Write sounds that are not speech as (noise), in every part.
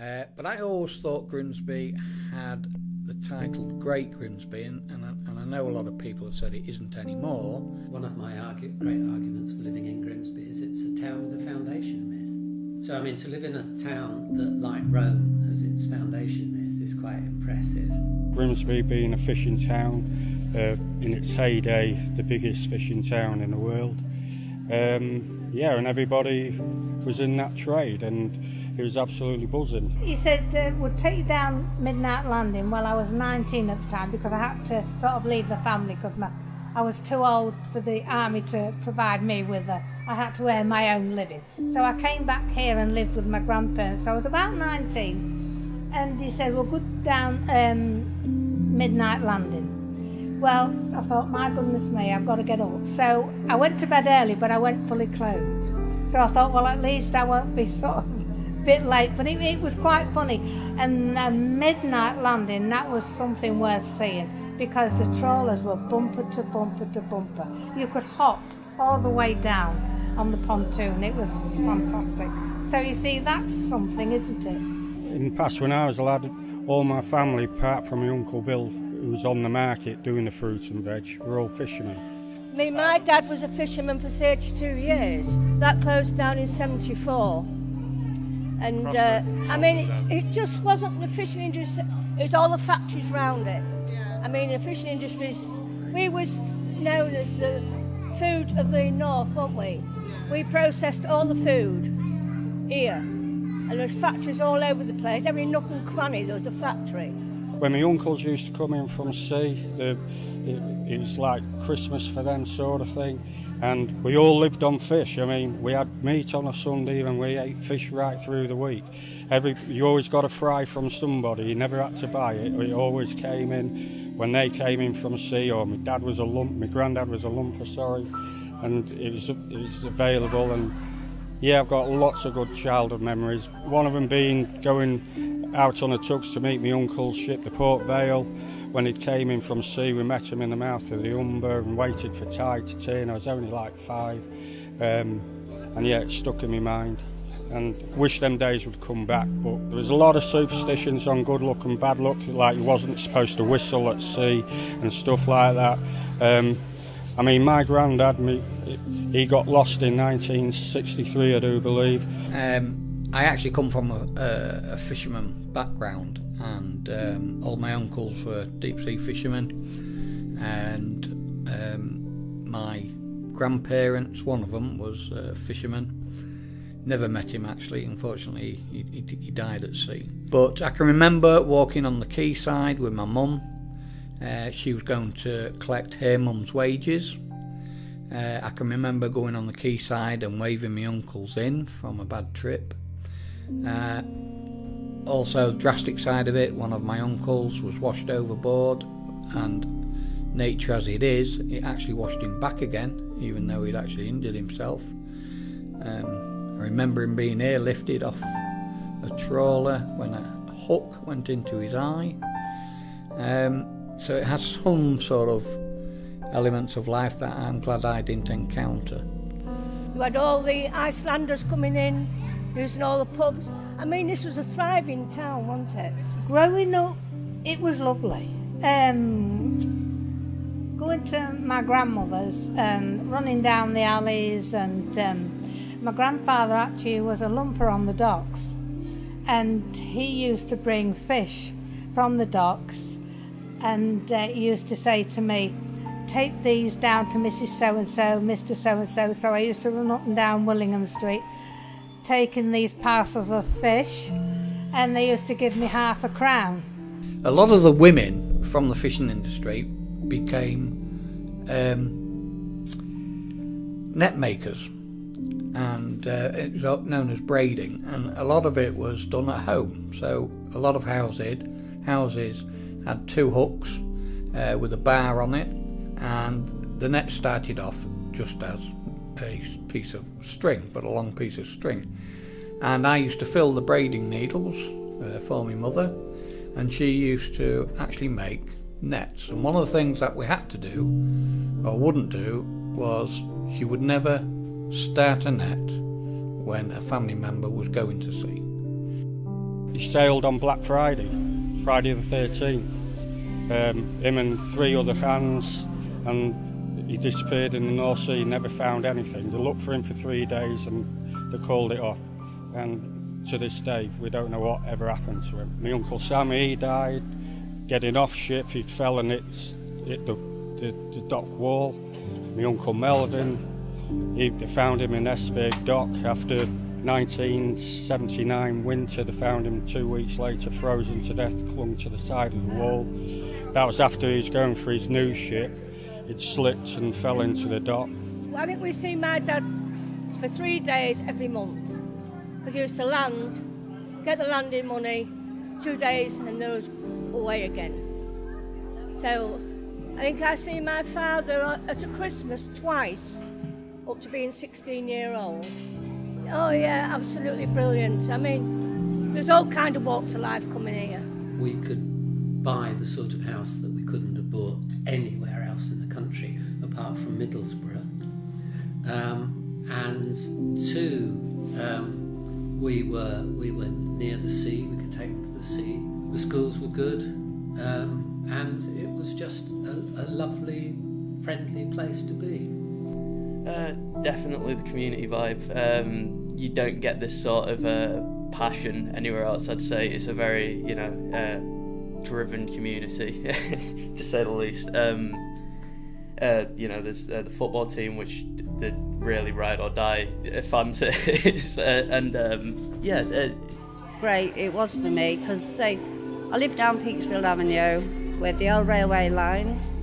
Uh, but I always thought Grimsby had the title Great Grimsby, and, and, I, and I know a lot of people have said it isn't anymore. One of my argue, great arguments for living in Grimsby is it's a town with a foundation myth. So, I mean, to live in a town that, like Rome, has its foundation myth is quite impressive. Grimsby being a fishing town, uh, in its heyday, the biggest fishing town in the world. Um, yeah, and everybody was in that trade, and it was absolutely buzzing. He said uh, we'll take you down Midnight Landing. Well, I was 19 at the time because I had to sort of leave the family because I was too old for the army to provide me with a. I had to earn my own living. So I came back here and lived with my grandparents. I was about 19, and he said we'll go down um, Midnight Landing. Well, I thought, my goodness me, I've got to get up. So I went to bed early, but I went fully clothed. So I thought, well, at least I won't be (laughs) sort of bit late. But it, it was quite funny. And the midnight landing, that was something worth seeing because the trawlers were bumper to bumper to bumper. You could hop all the way down on the pontoon. It was fantastic. So you see, that's something, isn't it? In the past, when I was a lad, all my family, apart from my Uncle Bill, who was on the market doing the fruits and veg, were all fishermen. Me, my dad was a fisherman for 32 years. That closed down in 74. And uh, I mean, it, it, just wasn't the fishing industry, it was all the factories around it. I mean, the fishing industry, we was known as the food of the north, weren't we? We processed all the food here. And there's factories all over the place. Every nook and cranny there was a factory. When my uncles used to come in from sea, the, it, it was like Christmas for them sort of thing. And we all lived on fish. I mean, we had meat on a Sunday and we ate fish right through the week. Every you always got a fry from somebody. You never had to buy it. It always came in when they came in from sea. Or my dad was a lump. My granddad was a lumper. Sorry, and it was it was available. And yeah, I've got lots of good childhood memories. One of them being going out on the tugs to meet my uncle's ship, the Port Vale. When he came in from sea, we met him in the mouth of the Humber and waited for tide to turn. I was only like five, um, and yeah, it stuck in my mind. And wish them days would come back. But there was a lot of superstitions on good luck and bad luck, like you wasn't supposed to whistle at sea and stuff like that. Um, I mean, my granddad, he got lost in 1963, I do believe. Um, I actually come from a, a, fisherman background, and um, all my uncles were deep sea fishermen, and um, my grandparents, one of them was a fisherman. Never met him actually, unfortunately, he, he, he died at sea. But I can remember walking on the quayside with my mum. Uh, she was going to collect her mum's wages. Uh, I can remember going on the quayside and waving my uncles in from a bad trip. Uh, also, drastic side of it, one of my uncles was washed overboard, and nature as it is, it actually washed him back again, even though he'd actually injured himself. Um, I remember him being airlifted off a trawler when a hook went into his eye. Um, so it has (laughs) some sort of elements of life that I'm glad I didn't encounter. You had all the Icelanders coming in, using all the pubs. I mean, this was a thriving town, wasn't it? Growing up, it was lovely. Um, going to my grandmother's and running down the alleys, and um, my grandfather actually was a lumper on the docks, and he used to bring fish from the docks, and uh, he used to say to me, take these down to Mrs. So and so, Mr. So and so. So I used to run up and down Willingham Street taking these parcels of fish, and they used to give me half a crown. A lot of the women from the fishing industry became um, net makers, and uh, it was known as braiding, and a lot of it was done at home. So a lot of houses houses had two hooks uh, with a bar on it, and the net started off just as a piece of string, but a long piece of string. And I used to fill the braiding needles uh, for my mother, and she used to actually make nets. And one of the things that we had to do, or wouldn't do, was she would never start a net when a family member was going to sea. he sailed on Black Friday, Friday the 13th. Um, him and three other hands, and he disappeared in the North Sea, never found anything. They looked for him for three days and they called it off. And to this day, we don't know what ever happened to him. My Uncle Sammy, he died getting off ship, he fell and hit, hit the, the, the dock wall. My Uncle Melvin, he, they found him in Esbjerg Dock after 1979 winter. They found him two weeks later, frozen to death, clung to the side of the wall. That was after he was going for his new ship. It slipped and fell into the dock. I think we see my dad for three days every month. Because he used to land, get the landing money, two days, and then was away again. So I think I see my father at a Christmas twice, up to being 16 year old. Oh yeah, absolutely brilliant. I mean, there's all kind of walks of life coming here. We could buy the sort of house that we couldn't have bought anywhere else in the country apart from Middlesbrough. Um, and two, um, we were we were near the sea. We could take the sea. The schools were good, um, and it was just a, a lovely, friendly place to be. Uh, definitely the community vibe. Um, you don't get this sort of uh, passion anywhere else. I'd say it's a very you know uh, driven community, (laughs) to say the least. Um, uh, you know, there's uh, the football team, which did really ride or die fans (laughs) is, uh, and um, yeah. Great, it was for me because say I live down Peaksfield Avenue, where the old railway lines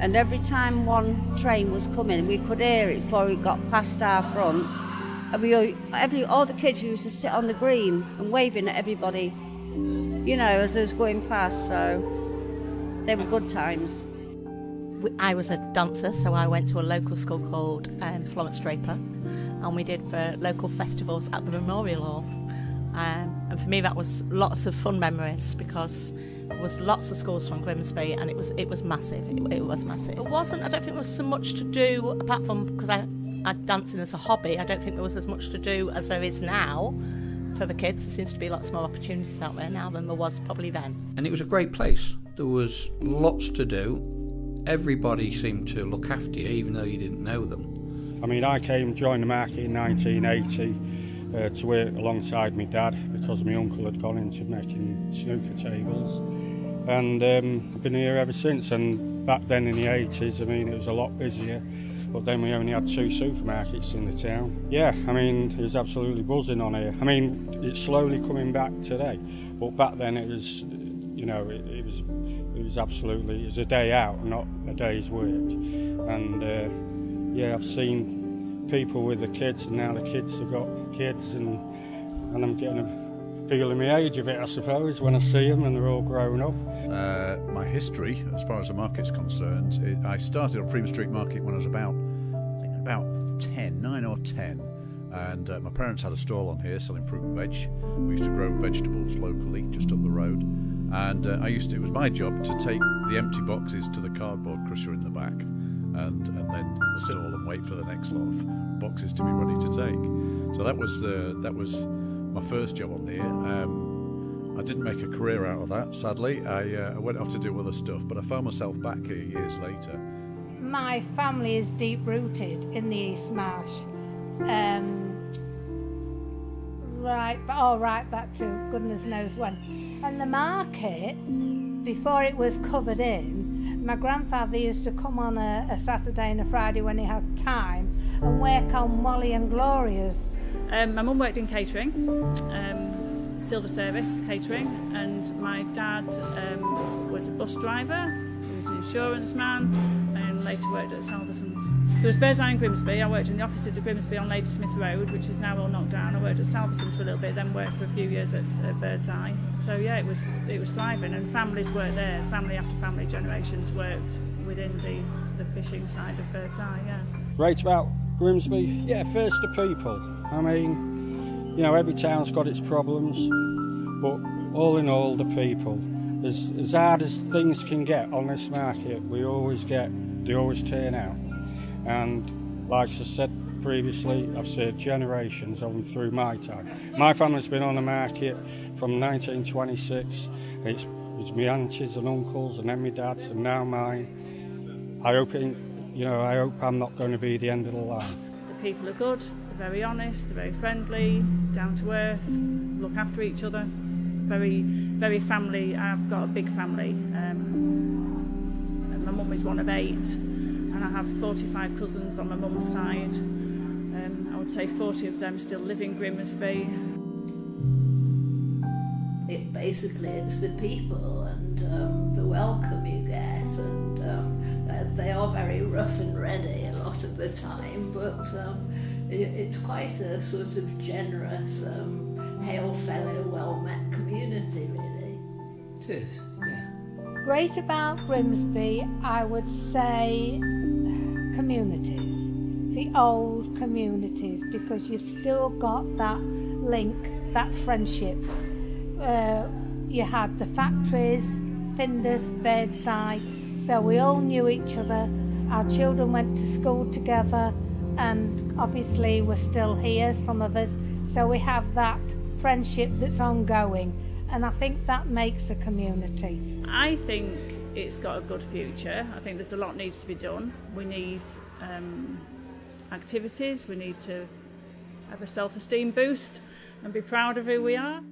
and every time one train was coming, we could hear it before it got past our front. And we, every, all the kids used to sit on the green and waving at everybody, you know, as they was going past. So they were good times. I was a dancer, so I went to a local school called um, Florence Draper, and we did for local festivals at the Memorial Hall. Um, and for me, that was lots of fun memories because there was lots of schools from Grimsby, and it was it was massive. It, it was massive. It wasn't. I don't think there was so much to do apart from because I I dancing as a hobby. I don't think there was as much to do as there is now for the kids. There seems to be lots more opportunities out there now than there was probably then. And it was a great place. There was lots to do. Everybody seemed to look after you, even though you didn't know them. I mean, I came joined the market in 1980 uh, to work alongside my dad because my uncle had gone into making snooker tables. And um, I've been here ever since. And back then in the 80s, I mean, it was a lot busier. But then we only had two supermarkets in the town. Yeah, I mean, it was absolutely buzzing on here. I mean, it's slowly coming back today. But back then it was, you know, it, it was it was absolutely, it was a day out, not a day's work. And uh, yeah, I've seen people with the kids, and now the kids have got kids, and and I'm getting a feeling my age of it, I suppose, when I see them and they're all grown up. Uh, my history, as far as the market's concerned, it, I started on Freeman Street Market when I was about, I think about 10, 9 or 10. And uh, my parents had a stall on here selling fruit and veg. We used to grow vegetables locally, just up the road. And uh, I used to, it was my job to take the empty boxes to the cardboard crusher in the back and, and then sit all and wait for the next lot of boxes to be ready to take. So that was the that was my first job on here. Um, I didn't make a career out of that, sadly. I, uh, I went off to do other stuff, but I found myself back here years later. My family is deep rooted in the East Marsh. Um, right, all right back to goodness knows when. And the market, before it was covered in, my grandfather used to come on a, a, Saturday and a Friday when he had time and work on Molly and Gloria's. Um, my mum worked in catering, um, silver service catering, and my dad um, was a bus driver, he was an insurance man, later worked at Salverson's. There was Birdseye in Grimsby. I worked in the offices of Grimsby on Ladysmith Road, which is now all knocked down. I worked at Salverson's for a little bit, then worked for a few years at, at Birdseye. So yeah, it was it was thriving, and families worked there. Family after family generations worked within the, the fishing side of Birdseye. Yeah. Right about Grimsby, yeah, first the people. I mean, you know, every town's got its problems, but all in all, the people. As, as hard as things can get on this market, we always get they always turn out. And like I said previously, I've served generations of them through my time. My family's been on the market from 1926. It's, it's my aunties and uncles and then my dad's and now mine. I hope, it, you know, I hope I'm not going to be the end of the line. The people are good, they're very honest, they're very friendly, down to earth, look after each other. Very, very family. I've got a big family. Um, my mum is one of eight, and I have 45 cousins on my mum's side. Um, I would say 40 of them still live in Grimsby. It basically it's the people and um, the welcome you get, and um, they are very rough and ready a lot of the time, but um, it, it's quite a sort of generous, um, hail fellow, well met community, really. It is, yeah. Great about Grimsby, I would say communities, the old communities, because you've still got that link, that friendship. Uh, you had the factories, Findus, Birdseye, so we all knew each other. Our children went to school together, and obviously we're still here, some of us, so we have that friendship that's ongoing, and I think that makes a community. I think it's got a good future. I think there's a lot needs to be done. We need um, activities, we need to have a self-esteem boost and be proud of who we are.